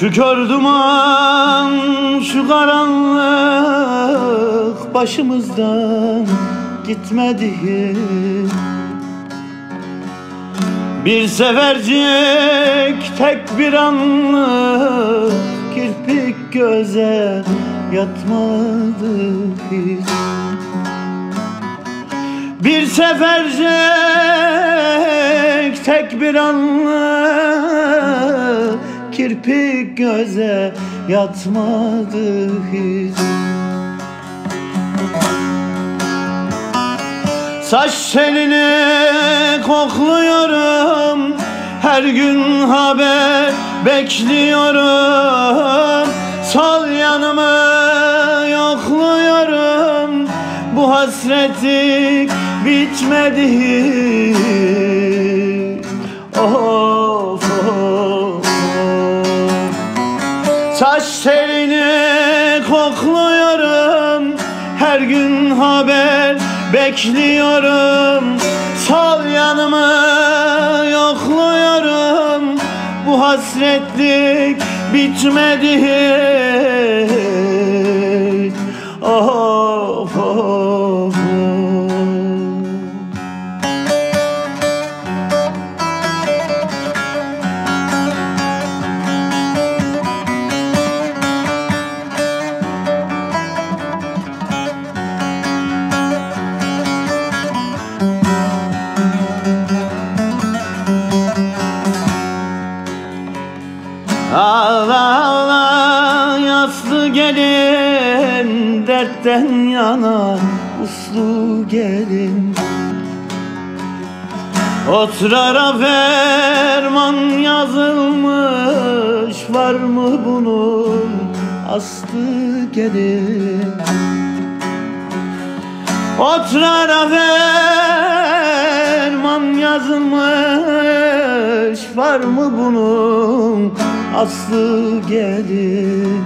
Şu kör duman, şu karanlık başımızdan gitmedi Bir sefercik tek bir anlık kirpik göze yatmadı hiç. Bir sefercik tek bir anlık kirpik göze yatmadı hiç. Saç telini kokluyorum Her gün haber bekliyorum. Sol yanımı yokluyorum Bu hasretlik bitmedi Of Saç telini kokluyorum. Her gün haber bekliyorum. Sol yanımı yokluyorum. Bu hasretlik bitmedi Ağla yaslı gelin Dertten yana uslu gelin. Oturara ferman yazılmış Var mı bunun aslı gelin? Oturara ferman yazılmış Var mı bunun aslı gelin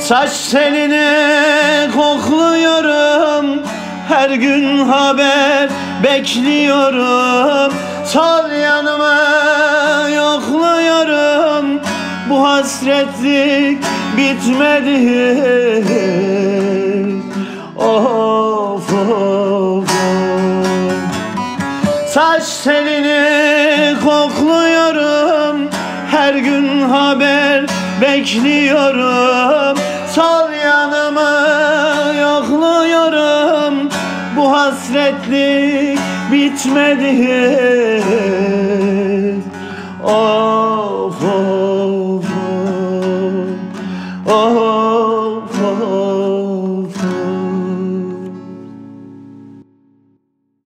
Saç telini kokluyorum Her gün haber bekliyorum. Sol yanımı yokluyorum Bu hasretlik bitmedi Of of of. Saç telini kokluyorum Her gün haber bekliyorum. Sol yanımı yokluyorum. Bu hasretlik bitmedi Of. Of of Of